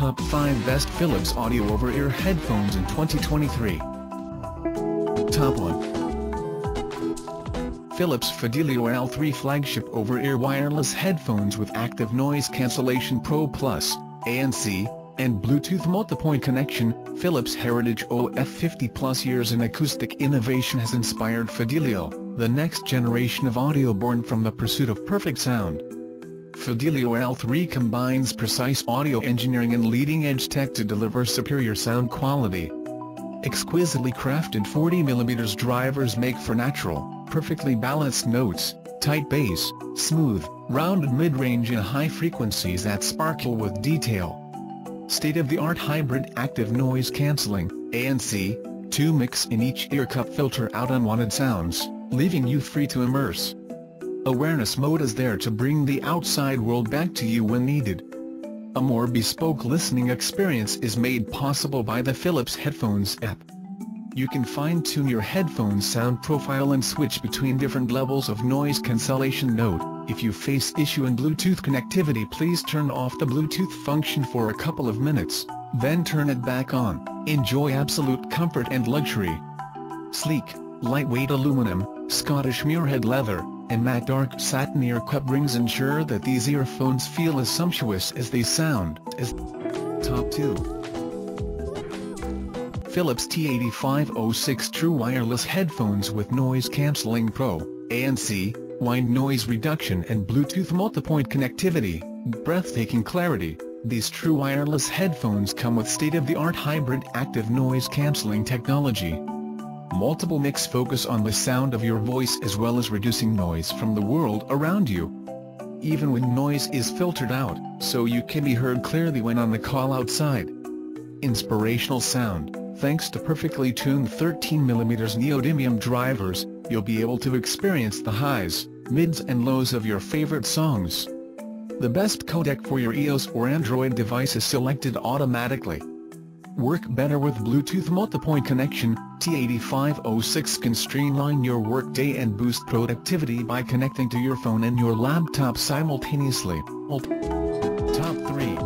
Top 5 Best Philips Audio Over-Ear Headphones in 2023 Top 1 Philips Fidelio L3 Flagship Over-Ear Wireless Headphones with Active Noise Cancellation Pro Plus, ANC, and Bluetooth multipoint connection, Philips Heritage OF 50 plus years in acoustic innovation has inspired Fidelio, the next generation of audio born from the pursuit of perfect sound. Fidelio L3 combines precise audio engineering and leading-edge tech to deliver superior sound quality. Exquisitely crafted 40mm drivers make for natural, perfectly balanced notes, tight bass, smooth, rounded mid-range and high frequencies that sparkle with detail. State-of-the-art hybrid active noise cancelling, ANC, two mics in each ear cup filter out unwanted sounds, leaving you free to immerse. Awareness mode is there to bring the outside world back to you when needed. A more bespoke listening experience is made possible by the Philips Headphones app. You can fine-tune your headphones sound profile and switch between different levels of noise cancellation Note, if you face issue in Bluetooth connectivity please turn off the Bluetooth function for a couple of minutes, then turn it back on. Enjoy absolute comfort and luxury. Sleek, lightweight aluminum, Scottish muirhead leather, and matte dark satin ear cup rings ensure that these earphones feel as sumptuous as they sound. As Top 2 Philips T8506 True Wireless Headphones with Noise Cancelling Pro, ANC, Wind Noise Reduction and Bluetooth Multipoint Connectivity, breathtaking clarity. These true wireless headphones come with state-of-the-art hybrid active noise cancelling technology, Multiple mics focus on the sound of your voice as well as reducing noise from the world around you. Even when noise is filtered out, so you can be heard clearly when on the call outside. Inspirational sound, thanks to perfectly tuned 13mm neodymium drivers, you'll be able to experience the highs, mids and lows of your favorite songs. The best codec for your iOS or Android device is selected automatically. Work better with Bluetooth multipoint connection, T8506 can streamline your workday and boost productivity by connecting to your phone and your laptop simultaneously. Top 3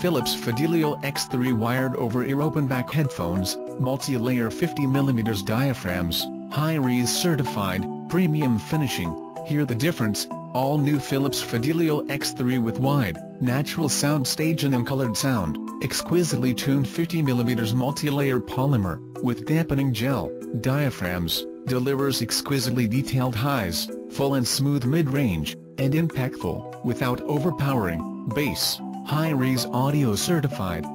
Philips Fidelio X3 wired over-ear open-back headphones, multi-layer 50mm diaphragms, high-res certified, premium finishing, hear the difference, all new Philips Fidelio X3 with wide, natural sound stage and uncolored sound, exquisitely tuned 50mm multi-layer polymer, with dampening gel, diaphragms, delivers exquisitely detailed highs, full and smooth mid-range, and impactful, without overpowering, bass, high-res audio certified.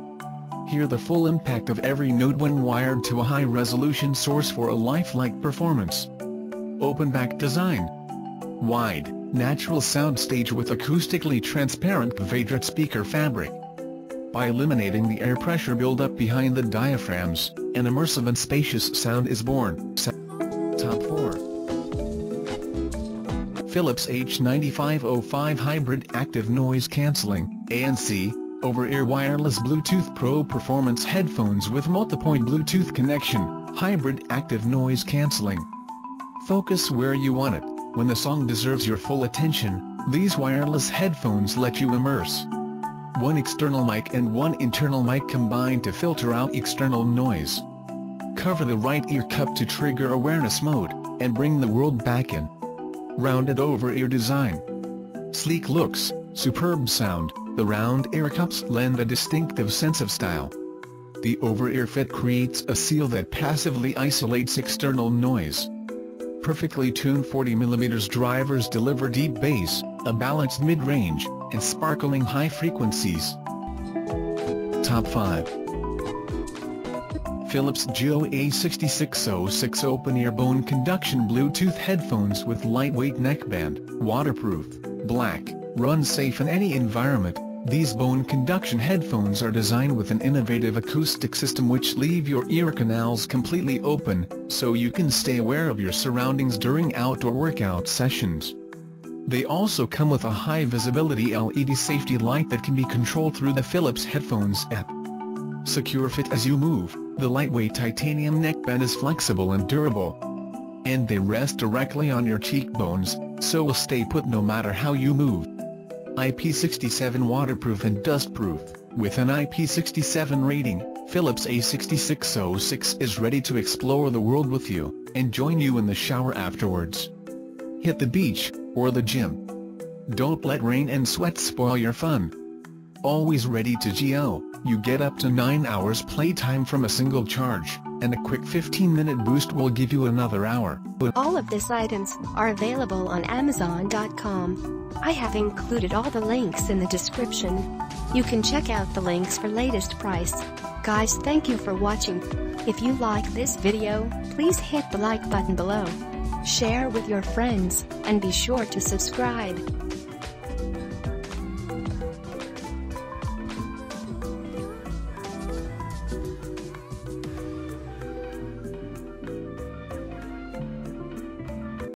Hear the full impact of every note when wired to a high-resolution source for a lifelike performance. Open back design. Wide, natural soundstage with acoustically transparent Kvadrat speaker fabric. By eliminating the air pressure buildup behind the diaphragms, an immersive and spacious sound is born. Top 4 Philips H9505 Hybrid Active Noise Cancelling, ANC, over-ear wireless Bluetooth Pro Performance headphones with multipoint Bluetooth connection, hybrid active noise cancelling. Focus where you want it. When the song deserves your full attention, these wireless headphones let you immerse. One external mic and one internal mic combine to filter out external noise. Cover the right ear cup to trigger awareness mode, and bring the world back in. Rounded over-ear design. Sleek looks, superb sound, the round ear cups lend a distinctive sense of style. The over-ear fit creates a seal that passively isolates external noise perfectly tuned 40mm drivers deliver deep bass, a balanced mid-range, and sparkling high frequencies. Top 5 Philips GO A6606 open-ear bone conduction Bluetooth headphones with lightweight neckband, waterproof, black, run safe in any environment, these bone conduction headphones are designed with an innovative acoustic system which leave your ear canals completely open, so you can stay aware of your surroundings during outdoor workout sessions. They also come with a high-visibility LED safety light that can be controlled through the Philips Headphones app. Secure fit as you move, the lightweight titanium neckband is flexible and durable. And they rest directly on your cheekbones, so will stay put no matter how you move. IP67 waterproof and dustproof, with an IP67 rating, Philips A6606 is ready to explore the world with you, and join you in the shower afterwards. Hit the beach, or the gym. Don't let rain and sweat spoil your fun. Always ready to go, you get up to 9 hours playtime from a single charge, and a quick 15-minute boost will give you another hour. All of these items are available on Amazon.com. I have included all the links in the description. You can check out the links for latest price. Guys thank you for watching. If you like this video, please hit the like button below. Share with your friends, and be sure to subscribe.